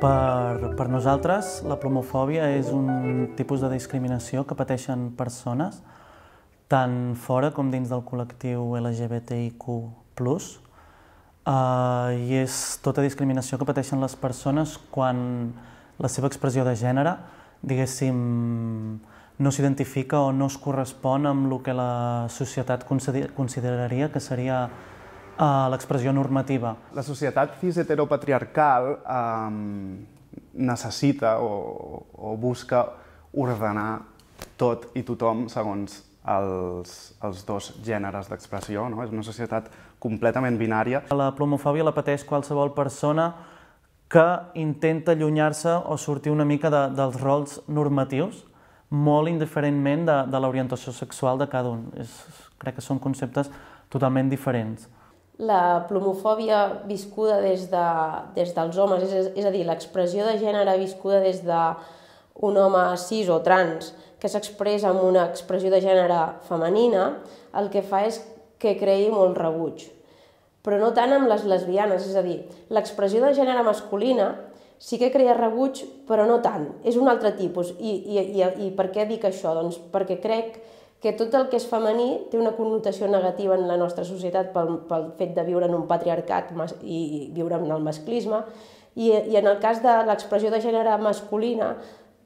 Per, per nosaltres, la plomofòbia és un tipus de discriminació que pateixen persones tant fora com dins del col·lectiu LGBTIQ+, uh, i és tota discriminació que pateixen les persones quan la seva expressió de gènere, diguéssim, no s'identifica o no es correspon amb el que la societat consideraria que seria uh, l'expressió normativa. La societat cis heteropatriarcal um, necessita o, o busca ordenar tot i tothom segons els, els dos gèneres d'expressió. No? És una societat completament binària. La plomofòbia la pateix qualsevol persona que intenta allunyar-se o sortir una mica de, dels rols normatius, molt indiferentment de, de l'orientació sexual de cada un. És, crec que són conceptes totalment diferents. La plomofòbia viscuda des, de, des dels homes, és, és a dir, l'expressió de gènere viscuda des d'un home cis o trans, que s'expressa amb una expressió de gènere femenina, el que fa és que creï molt rebuig. Però no tant amb les lesbianes, és a dir, l'expressió de gènere masculina sí que crea rebuig, però no tant. És un altre tipus. I, i, i, i per què dic això? Doncs perquè crec que tot el que és femení té una connotació negativa en la nostra societat pel, pel fet de viure en un patriarcat i viure en el masclisme, i, i en el cas de l'expressió de gènere masculina,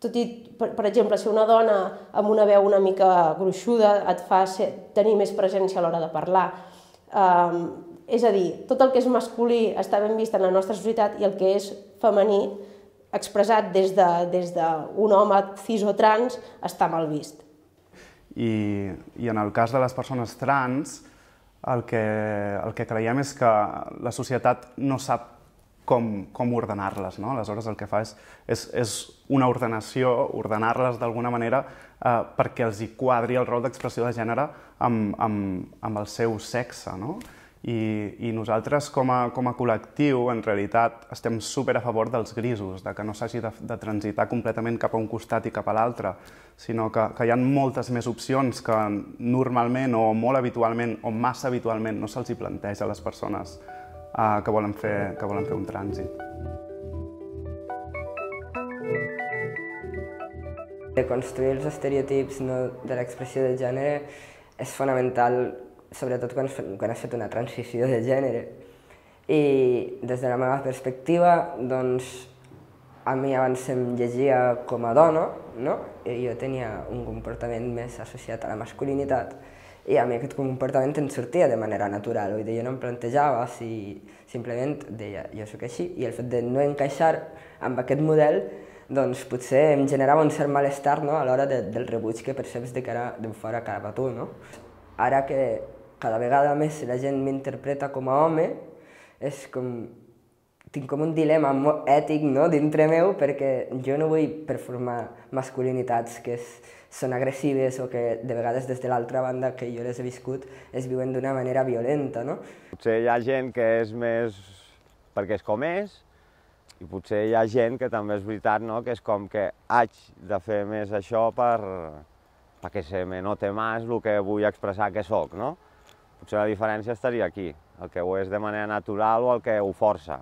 tot i, per, per exemple, ser una dona amb una veu una mica gruixuda et fa ser, tenir més presència a l'hora de parlar. Um, és a dir, tot el que és masculí està ben vist en la nostra societat i el que és femení, expressat des d'un de, des de home cis o trans, està mal vist. I, I en el cas de les persones trans, el que, el que creiem és que la societat no sap com, com ordenar-les. No? Aleshores, el que fa és, és, és una ordenació, ordenar-les d'alguna manera eh, perquè els hi quadri el rol d'expressió de gènere amb, amb, amb el seu sexe. No? I, I nosaltres, com a, com a col·lectiu, en realitat, estem super a favor dels grisos, de que no s'hagi de, de transitar completament cap a un costat i cap a l'altre, sinó que, que hi ha moltes més opcions que normalment o molt habitualment o massa habitualment no se'ls planteja a les persones uh, que, volen fer, que volen fer un trànsit. Construir els estereotips no, de l'expressió de gènere és fonamental, sobretot quan, quan has fet una transició de gènere. I des de la meva perspectiva, doncs, a mi abans em llegia com a dona, no? I jo tenia un comportament més associat a la masculinitat, i a mi aquest comportament em sortia de manera natural, vull dir, jo no em plantejava si simplement deia jo sóc així i el fet de no encaixar amb aquest model doncs potser em generava un cert malestar no? a l'hora de, del rebuig que perceps de cara de fora cap a tu. No? Ara que cada vegada més la gent m'interpreta com a home, és com tinc com un dilema ètic no, dintre meu perquè jo no vull performar masculinitats que és, són agressives o que de vegades des de l'altra banda que jo les he viscut es viuen d'una manera violenta. No? Potser hi ha gent que és més perquè és com és i potser hi ha gent que també és veritat no? que és com que haig de fer més això per, perquè se me note més el que vull expressar que sóc. No? Potser la diferència estaria aquí, el que ho és de manera natural o el que ho força.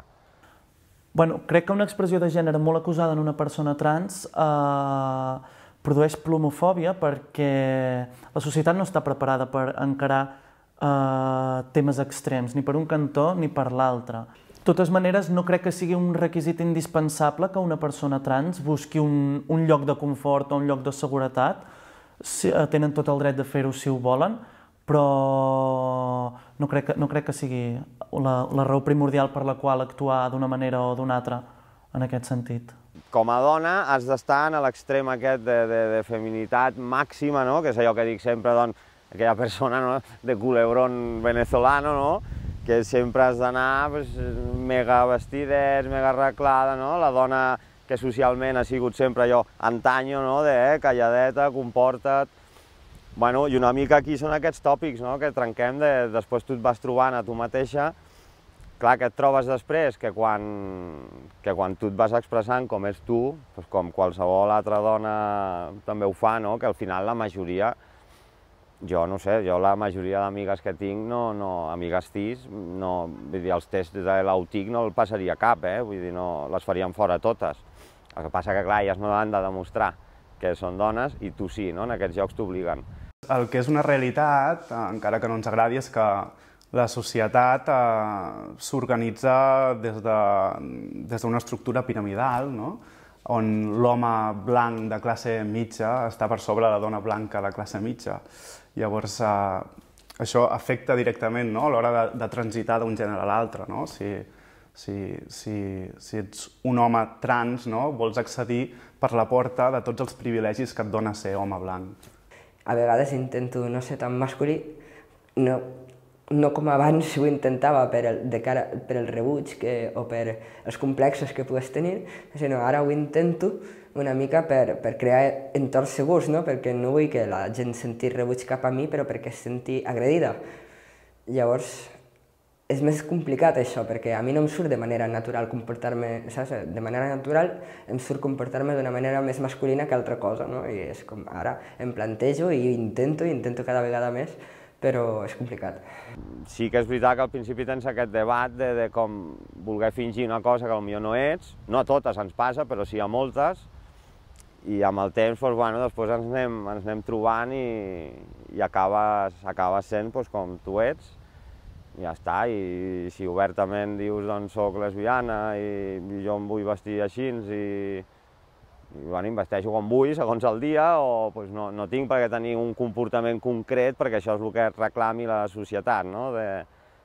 Bueno, crec que una expressió de gènere molt acusada en una persona trans eh, produeix plomofòbia perquè la societat no està preparada per encarar eh, temes extrems, ni per un cantó ni per l'altre. De totes maneres, no crec que sigui un requisit indispensable que una persona trans busqui un, un lloc de confort o un lloc de seguretat. Si, eh, tenen tot el dret de fer-ho si ho volen, però no crec que, no crec que sigui la, la raó primordial per la qual actuar d'una manera o d'una altra en aquest sentit. Com a dona has d'estar en l'extrem aquest de, de, de feminitat màxima, no? que és allò que dic sempre, doncs, aquella persona no? de culebrón venezolano, no? que sempre has d'anar pues, mega vestides, mega arreglada, no? la dona que socialment ha sigut sempre allò antanyo, no? de eh, calladeta, comporta't, Bueno, I una mica aquí són aquests tòpics no? que trenquem, de, després tu et vas trobant a tu mateixa, clar, que et trobes després que quan, que quan tu et vas expressant com és tu, doncs com qualsevol altra dona també ho fa, no? que al final la majoria jo no sé, jo la majoria d'amigues que tinc, no, no, amigues cis, no, vull dir, els tests de l'AUTIC no el passaria cap, eh? vull dir, no, les farien fora totes. El que passa que, clar, elles no han de demostrar que són dones i tu sí, no? en aquests jocs t'obliguen. El que és una realitat, eh, encara que no ens agradi, és que la societat eh, s'organitza des d'una de, des estructura piramidal, no? on l'home blanc de classe mitja està per sobre la dona blanca de classe mitja. Llavors, eh, això afecta directament no? a l'hora de, de transitar d'un gènere a l'altre. No? Si, si, si, si ets un home trans, no? vols accedir per la porta de tots els privilegis que et dona ser home blanc. A vegades intento no ser tan masculí, no, no com abans ho intentava per el, de cara, per el rebuig que, o per els complexos que pugues tenir, sinó ara ho intento una mica per, per crear entorns segurs, no? perquè no vull que la gent senti rebuig cap a mi, però perquè es senti agredida. Llavors, és més complicat això, perquè a mi no em surt de manera natural comportar-me, saps? De manera natural em surt comportar-me d'una manera més masculina que altra cosa, no? I és com, ara em plantejo i intento, i intento cada vegada més, però és complicat. Sí que és veritat que al principi tens aquest debat de, de com voler fingir una cosa que potser no ets, no a totes ens passa, però sí a moltes, i amb el temps doncs, bueno, després ens anem, ens anem trobant i, i acabes, acabes sent doncs, com tu ets, ja està, i si obertament dius doncs soc lesbiana i, jo em vull vestir així i, i bueno, em vesteixo com vull, segons el dia, o pues, no, no tinc per què tenir un comportament concret, perquè això és el que reclami la societat, no? de,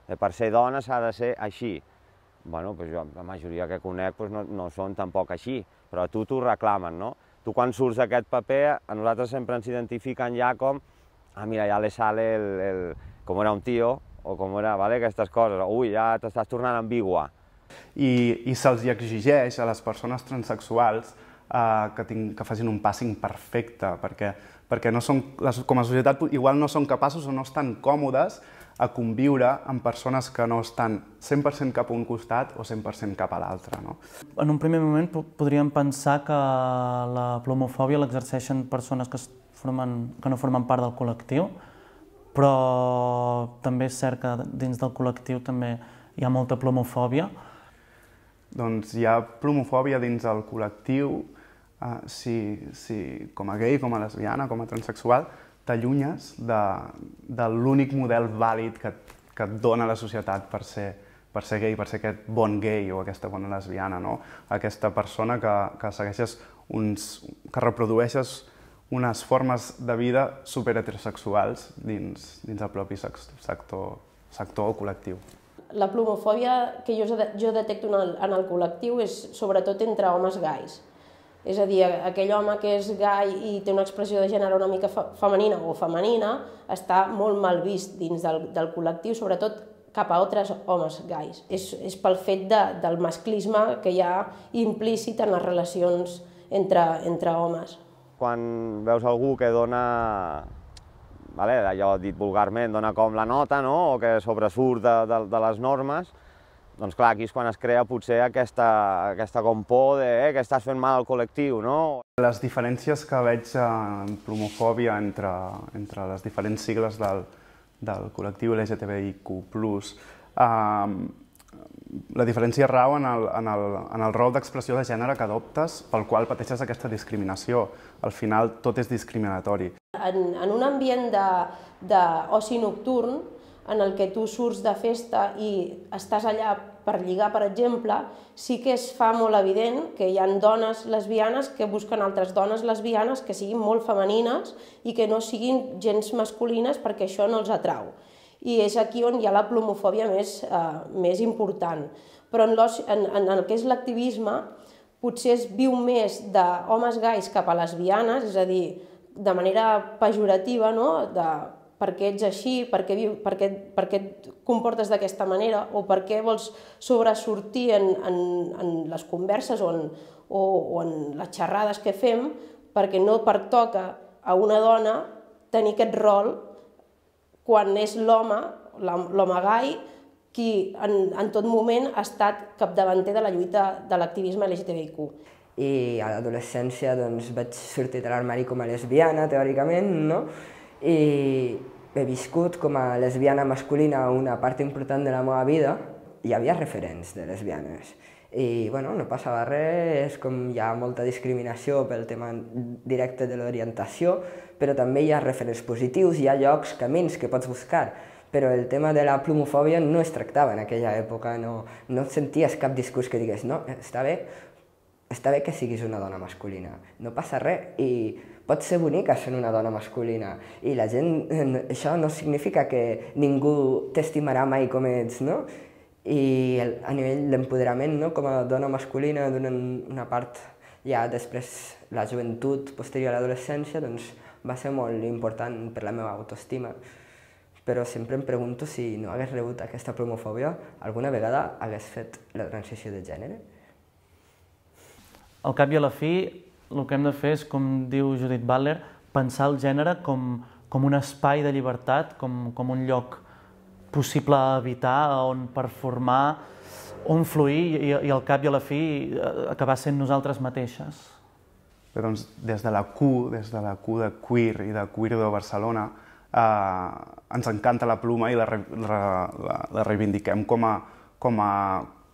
de per ser dona s'ha de ser així. Bueno, pues jo, la majoria que conec pues, no, no són tampoc així, però a tu t'ho reclamen, no? Tu quan surts d'aquest paper, a nosaltres sempre ens identifiquen ja com ah, mira, ja le sale el, el, com era un tio, o com era, vale, aquestes coses, ui, ja t'estàs tornant ambigua. I, i se'ls exigeix a les persones transexuals eh, que, tinc, que facin un passing perfecte, perquè, perquè no són, les, com a societat igual no són capaços o no estan còmodes a conviure amb persones que no estan 100% cap a un costat o 100% cap a l'altre. No? En un primer moment podríem pensar que la plomofòbia l'exerceixen persones que, formen, que no formen part del col·lectiu, però també és cert que dins del col·lectiu també hi ha molta plomofòbia. Doncs hi ha plomofòbia dins el col·lectiu uh, si, si com a gay, com a lesbiana, com a transexual, t'allunyes de, de l'únic model vàlid que, que et dona la societat per ser, per ser gay, per ser aquest bon gay o aquesta bona lesbiana, no? Aquesta persona que, que segueixes uns... que reprodueixes unes formes de vida superheterosexuals dins, dins el propi sector, sector o col·lectiu. La plomofòbia que jo, jo detecto en el, en el col·lectiu és sobretot entre homes gais. És a dir, aquell home que és gai i té una expressió de gènere una mica femenina o femenina està molt mal vist dins del, del col·lectiu, sobretot cap a altres homes gais. És, és pel fet de, del masclisme que hi ha implícit en les relacions entre, entre homes quan veus algú que dona, vale, allò dit vulgarment, dona com la nota, no? o que sobresurt de, de, de les normes, doncs clar, aquí és quan es crea potser aquesta, aquesta com por de eh, que estàs fent mal al col·lectiu, no? Les diferències que veig en plomofòbia entre, entre les diferents sigles del, del col·lectiu LGTBIQ+, eh, la diferència rau en el, en el, en el rol d'expressió de gènere que adoptes pel qual pateixes aquesta discriminació. Al final tot és discriminatori. En, en un ambient d'oci nocturn, en el que tu surts de festa i estàs allà per lligar, per exemple, sí que es fa molt evident que hi ha dones lesbianes que busquen altres dones lesbianes que siguin molt femenines i que no siguin gens masculines perquè això no els atrau i és aquí on hi ha la plomofòbia més, eh, més important. Però en, en, en el que és l'activisme potser es viu més d'homes gais cap a lesbianes, és a dir, de manera pejorativa, no? de per què ets així, per què, viu, per què, per què et comportes d'aquesta manera o per què vols sobresortir en, en, en les converses o en, o, o en les xerrades que fem perquè no pertoca a una dona tenir aquest rol quan és l'home, l'home gai, qui en, en tot moment ha estat capdavanter de la lluita de l'activisme LGTBIQ. I a l'adolescència doncs, vaig sortir de l'armari com a lesbiana, teòricament, no? i he viscut com a lesbiana masculina una part important de la meva vida, hi havia referents de lesbianes. I bueno, no passava res, és com hi ha molta discriminació pel tema directe de l'orientació, però també hi ha referents positius, hi ha llocs, camins que pots buscar, però el tema de la plomofòbia no es tractava en aquella època, no, no senties cap discurs que digués no, està bé, està bé que siguis una dona masculina, no passa res, i pots ser bonica sent una dona masculina, i la gent, això no significa que ningú t'estimarà mai com ets, no? I a nivell d'empoderament, no? com a dona masculina, durant una part ja després la joventut posterior a l'adolescència, doncs va ser molt important per la meva autoestima. Però sempre em pregunto si no hagués rebut aquesta promofòbia, alguna vegada hagués fet la transició de gènere. Al cap i a la fi, el que hem de fer és, com diu Judith Butler, pensar el gènere com, com un espai de llibertat, com, com un lloc possible evitar, on performar, on fluir i, i al cap i a la fi eh, acabar sent nosaltres mateixes. Bé, doncs, des de la Q, des de la Q de Queer i de Queer de Barcelona, eh, ens encanta la pluma i la, la, la, la reivindiquem com a, com, a,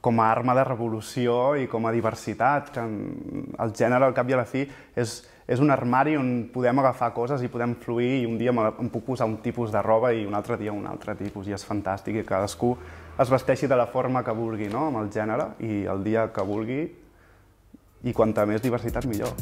com a arma de revolució i com a diversitat, que el gènere, al cap i a la fi, és, és un armari on podem agafar coses i podem fluir i un dia em puc posar un tipus de roba i un altre dia un altre tipus i és fantàstic i cadascú es vesteixi de la forma que vulgui, no?, amb el gènere i el dia que vulgui i quanta més diversitat millor.